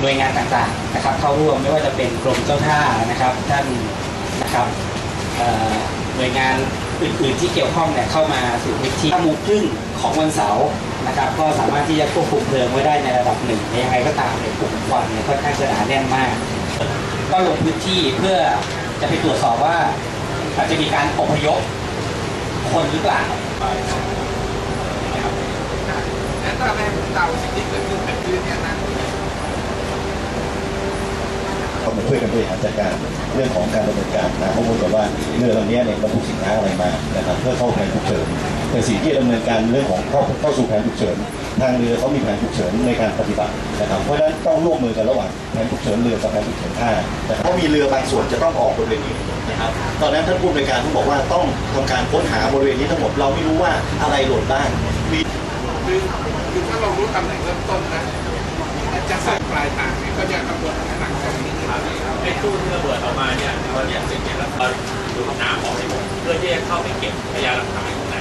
หน่วยงานต่างๆนะครับ เข้าร่วมไม่ว่าจะเป็นกรมเจ้าท่านะครับท่านนะครับหน่วยงานอื่นๆที่เกี่ยวข้องเนี่ยเข้ามาสู่พื้นที่ห้าโมงครึ่งของวันเสาร์นะครับ ก็สามารถที่จะควบคุมเพลิงไว้ได้ในระดับหนึ่งยังไงก็ตามในกลุ่มควันเนี่ยค่อนข้างจะหนาแน่นมาก ก็ลงพื้นที่เพื่อจะไปตรวจสอบว่าอาจจะมีการอพยพคนหรือเปล่างั้นตอนแรกผมเดาสิ่งที่เกิดขึ้นเป็นพื้นเนี่ยนะ ต้องมา ช่วยกันบริหารจัดการเรื่องของการดำเนินการนะข้อมูลก่อนว่าเรือลำนี้เนี่ยบรรทุกสินค้าอะไรมานะครับเพื่อเข้าแผนฉุกเฉินแต่สิ่งที่ดำเนินการเรื่องของเข้าเข้าสู่แผนฉุกเฉินทางเรือเขามีแผนฉุกเฉินในการปฏิบัตินะครับเพราะฉะนั้นต้องร่วมมือกันระหว่างแผนฉุกเฉินเรือกับแผนฉุกเฉินท่านะครับเพราะมีเรือบางส่วนจะต้องออกบริเวณนี้นะครับตอนนั้นท่านผู้อำนวยการเขาบอกว่าต้องทำการค้นหาบริเวณนี้ทั้งหมดเราไม่รู้ว่าอะไรหล่นบ้างมีคือถ้าเรารู้ตำแหน่งเริ่มต้นนะ จะใส่ปลายทางเนี่ยก็จะกระบวนดหนักตรงนี้ครับไอ้ตู้ที่ระเบิดออกมาเนี่ยเราเนี่ยสิ่งที่เราดูดน้ำออกให้หมดเพื่อที่จะเข้าไปเก็บพยานหลักฐานข้างใน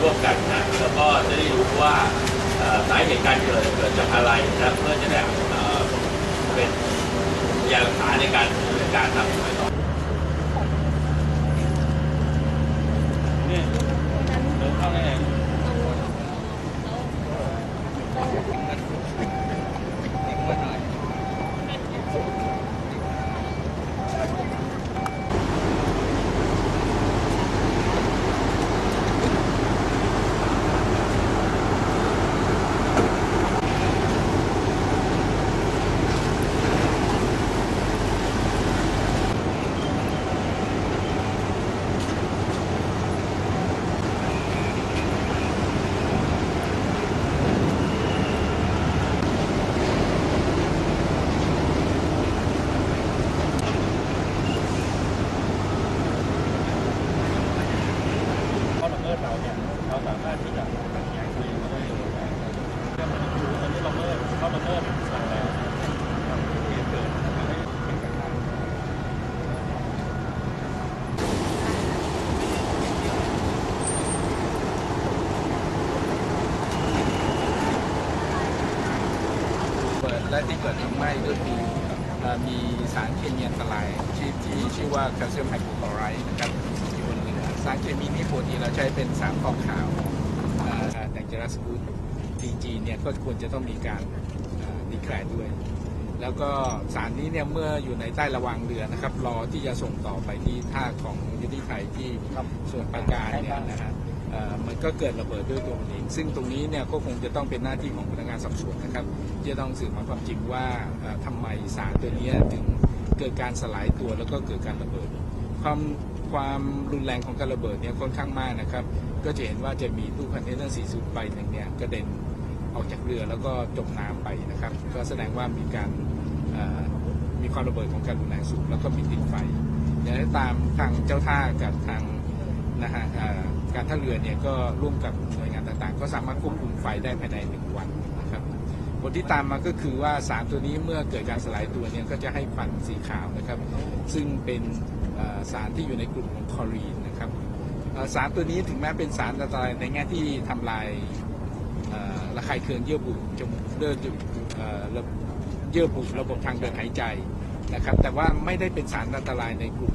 ร่วมกันนะแล้วก็จะได้รู้ว่าสาเหตุการเกิดเกิดจากอะไรนะเพื่อจะได้เป็นพยานหลักฐานในการดำเนินการทำต่อเนี่ยเดินเข้าได้ไง เขาละเมิดเราเนี่ยเราสามารถที่จะขัดแย้งคุยกันได้เลยนะเรื่องมันคือตอนนี้ละเมิดเขาละเมิดสั่งแล้วครับเหตุเกิดทำให้เป็นการฆ่า เปิดและที่เได้ก็คือมีสารเคมีอันตรายที่ที่ชื่อว่าแคลเซียมไฮโปคลอไรด์นะครับอยู่บนเรือสารเคมีนี้ปกติเราใช้เป็นสารฟอกขาวดังจรัสกูดดีจีเนี่ยก็ควรจะต้องมีการดีแคลร์ด้วย แล้วก็สารนี้เนี่ยเมื่ออยู่ในใต้ระวางเรือนะครับ รอที่จะส่งต่อไปที่ท่าของยุทธิไทยที่ส่วนปราการเนี่ยนะฮะเอ่อ มันก็เกิดระเบิดด้วยตัวมันเอง ซึ่งตรงนี้เนี่ยก็คงจะต้องเป็นหน้าที่ของพนักงานสอบสวนนะครับที่จะต้องสืบหาความจริงว่าเอ่อทำไมสารตัวนี้ถึงเกิดการสลายตัวแล้วก็เกิดการระเบิด ความความรุนแรงของการระเบิดเนี่ยค่อนข้างมากนะครับ ก็จะเห็นว่าจะมีตู้คอนเทนเนอร์สีสูบใบหนึ่งเนี่ยกระเด็นออกจากเรือแล้วก็จมน้ำไปนะครับ ก็แสดงว่ามีการมีความระเบิดของการรุนแรงสูงแล้วก็มีติดไฟอย่างไรตามทางเจ้าท่ากับทางนะฮะ การท่าเรือเนี่ยก็ร่วมกับหน่วยงานต่างๆ ก็สามารถควบคุมไฟได้ภายในหนึ่งวันนะครับผลที่ตามมาก็คือว่าสารตัวนี้เมื่อเกิดการสลายตัวเนี่ยก็จะให้ควันสีขาวนะครับ ซึ่งเป็นสารที่อยู่ในกลุ่มของคอรีนนะครับสารตัวนี้ถึงแม้เป็นสารอันตรายในแง่ที่ทำลายระคายเคืองเยื่อบุจมูกเลือดเอ่อระเยื่อบุระบบทางเดินหายใจนะครับ แต่ว่าไม่ได้เป็นสารอันตรายในกลุ่ม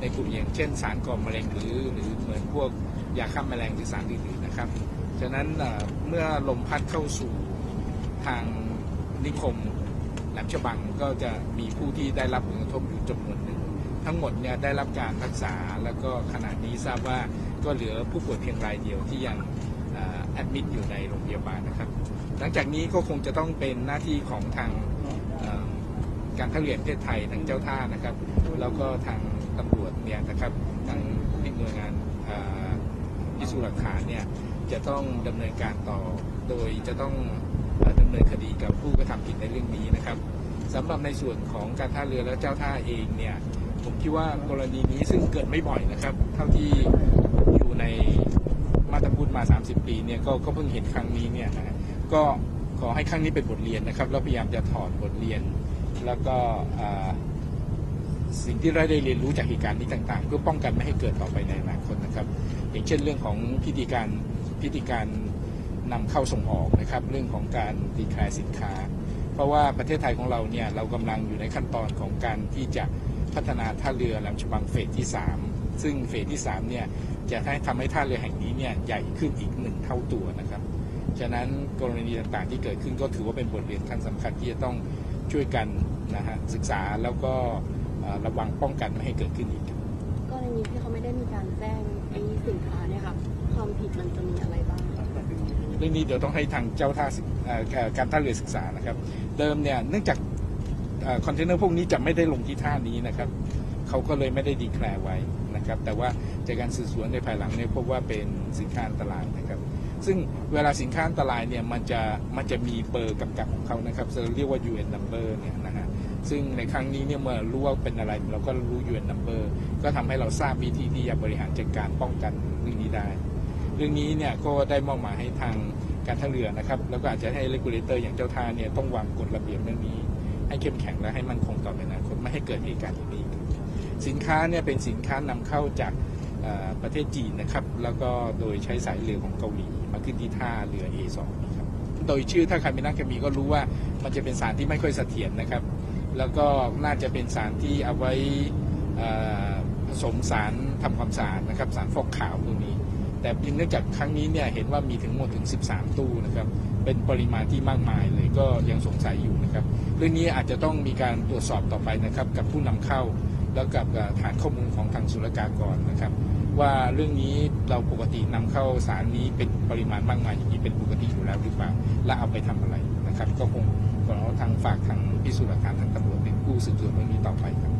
ในกลุ่มอย่างเช่นสารก่อมะเร็งหรือหรือเหมือนพวกยาฆ่าแมลงหรือสารอื่นๆนะครับฉะนั้นเมื่อลมพัดเข้าสู่ทางนิคมแหลมฉบังก็จะมีผู้ที่ได้รับผลกระทบอยู่จำนวนหนึ่ง ทั้งหมดเนี่ยได้รับการรักษาแล้วก็ขณะนี้ทราบว่าก็เหลือผู้ป่วยเพียงรายเดียวที่ยังแอดมิดอยู่ในโรงพยาบาลนะครับ หลังจากนี้ก็คงจะต้องเป็นหน้าที่ของทางการท่าเรือแห่งประเทศไทยทางเจ้าท่านะครับ แล้วก็ทาง ตำรวจเนี่ยนะครับทางหน่วยงานพิสูจน์หลักฐานเนี่ยจะต้องดำเนินการต่อ โดยจะต้องเอ่อดำเนินคดีกับผู้กระทำผิดในเรื่องนี้นะครับสำหรับในส่วนของการท่าเรือและเจ้าท่าเองเนี่ยผมคิดว่ากรณีนี้ซึ่งเกิดไม่บ่อยนะครับ เท่าที่อยู่ในมาตรพุทธมา 30 ปีเนี่ยก็ก็เพิ่งเห็นครั้งนี้เนี่ยนะก็ขอให้ครั้งนี้เป็นบทเรียนนะครับ แล้วพยายามจะถอดบทเรียน แล้วก็ สิ่งที่เราได้เรียนรู้จากเหตุการณ์นี้ต่าง ๆ เพื่อป้องกันไม่ให้เกิดต่อไปในอนาคตนะครับ อย่างเช่นเรื่องของพิธีการพิธีการนำเข้าส่งออกนะครับ เรื่องของการตีแคลสินค้า เพราะว่าประเทศไทยของเราเนี่ยเรากำลังอยู่ในขั้นตอนของการที่จะพัฒนาท่าเรือแหลมฉบังเฟสที่ 3 ซึ่งเฟสที่3เนี่ยจะให้ทำให้ท่าเรือแห่งนี้เนี่ยใหญ่ขึ้นอีกหนึ่งเท่าตัวนะครับฉะนั้นกรณีต่างๆที่เกิดขึ้นก็ถือว่าเป็นบทเรียนครั้งสำคัญที่จะต้องช่วยกันนะฮะศึกษาแล้วก็ ระวังป้องกันไม่ให้เกิดขึ้นอีกกรณีที่เขาไม่ได้มีการแจ้งไอ้สินค้าเนี่ยค่ะความผิดมันจะมีอะไรบ้างเรื่องนี้เดี๋ยวต้องให้ทางเจ้าท่าศึกเอ่อเอ่อการท่าเรือศึกษานะครับ เดิมเนี่ยเนื่องจากคอนเทนเนอร์พวกนี้จะไม่ได้ลงที่ท่านี้นะครับเขาก็เลยไม่ได้ดีแคลร์ไว้นะครับ แต่ว่าจากการสืบสวนในภายหลังเนี่ยพบว่าเป็นสินค้าอันตรายนะครับ ซึ่งเวลาสินค้าอันตรายเนี่ยมันจะมันจะมีเบอร์กำกับของเขานะครับเราเรียกว่า UN number เนี่ยนะฮะ ซึ่งในครั้งนี้เนี่ยเมื่อรู้ว่าเป็นอะไร เราก็รู้ UN number ก็ทำให้เราทราบวิธีที่จะบริหารจัดการป้องกันเรื่องนี้ได้ เรื่องนี้เนี่ยก็ได้มอบหมายให้ทางการท่าเรือนะครับ แล้วก็อาจจะให้ regulator อย่างเจ้าท่าเนี่ยต้องวางกฎระเบียบเรื่องนี้ ให้เข้มแข็งและให้มั่นคงต่อไปอนาคตไม่ให้เกิดเหตุการณ์อย่างนี้ สินค้าเนี่ยเป็นสินค้านำเข้าจากประเทศจีนนะครับ แล้วก็โดยใช้สายเรือของเกาหลีมาขึ้นที่ท่าเรือ A2 ครับ โดยชื่อถ้าใครเป็นนักเคมีก็รู้ว่ามันจะเป็นสารที่ไม่ค่อยเสถียรนะครับ แล้วก็น่าจะเป็นสารที่เอาไว้ผสมสารทำความสะอาดนะครับสารฟอกขาวตัวนี้ แต่เนื่องจากครั้งนี้เนี่ยเห็นว่ามีถึงหมดถึง 13 ตู้นะครับเป็นปริมาณที่มากมายเลยก็ยังสงสัยอยู่นะครับเรื่องนี้อาจจะต้องมีการตรวจสอบต่อไปนะครับกับผู้นำเข้า แล้วกับฐานข้อมูลของทางศุลกากรนะครับ ว่าเรื่องนี้เราปกตินำเข้าสารนี้เป็นปริมาณมากมายอย่างนี้เป็นปกติอยู่แล้วหรือเปล่าและเอาไปทำอะไรนะครับ ก็คง ของทางฝากทางพิสูจน์หลักฐานทางตำรวจเป็นผู้สืบสวนเรื่องนี้ต่อไปครับ